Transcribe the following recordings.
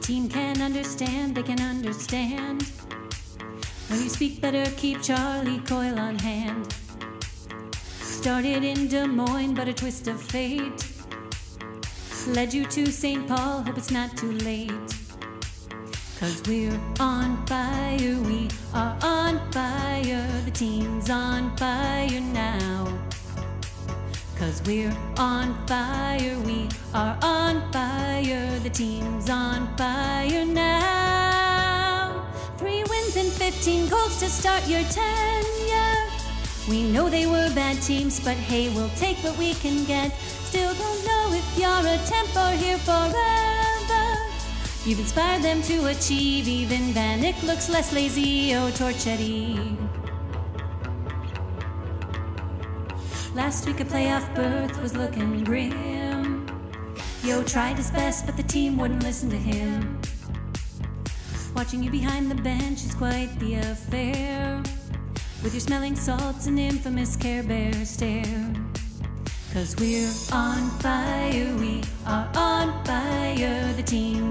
team can understand, they can understand. When you speak better, keep Charlie Coyle on hand. Started in Des Moines, but a twist of fate led you to St. Paul. Hope it's not too late. Cause we're on fire, we are on fire. The team's on fire now. Cause we're on fire, we are on fire. The team's on fire now. Three wins and 15 goals to start your tenure. We know they were bad teams, but hey, we'll take what we can get. Still don't know if you're a temp or here forever. You've inspired them to achieve, even Vanek looks less lazy, oh Torchetti. Last week a playoff berth was looking grim. Yeo tried his best, but the team wouldn't listen to him. Watching you behind the bench is quite the affair. With your smelling salts and infamous Care Bear stare. Cause we're on fire, we are on fire. The team's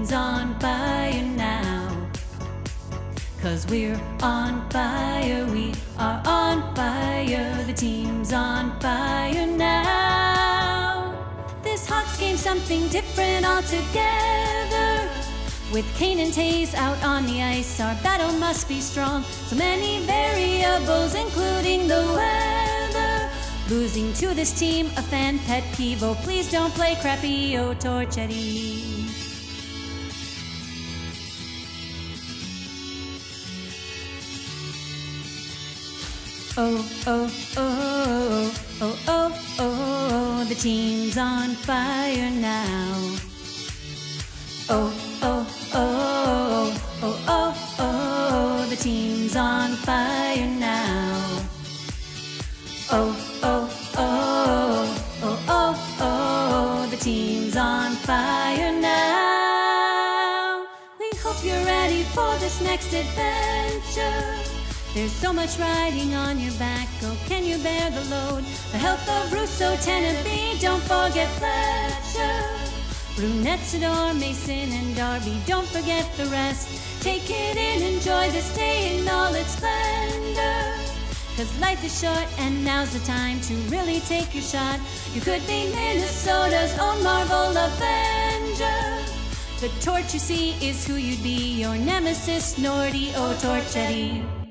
Cause we're on fire, we are on fire. The team's on fire now. This Hawks game's something different altogether. With Kane and Toews out on the ice, our battle must be strong. So many variables, including the weather. Losing to this team, a fan pet peeve. Oh, please don't play crappy, oh, Torchetti. Oh, oh, oh, oh, oh, oh, the team's on fire now. Oh, oh, oh, oh, oh, oh, the team's on fire now. Oh, oh, oh, oh, oh, oh, the team's on fire now. We hope you're ready for this next adventure. There's so much riding on your back. Oh, can you bear the load? The health of Russo, Tenabe, don't forget Fletcher. Brunette, Sidor, Mason, and Darby, don't forget the rest. Take it in, enjoy this day in all its splendor. Cause life is short and now's the time to really take your shot. You could be Minnesota's own Marvel Avenger. The torch you see is who you'd be, your nemesis, Nordy O Torchetti.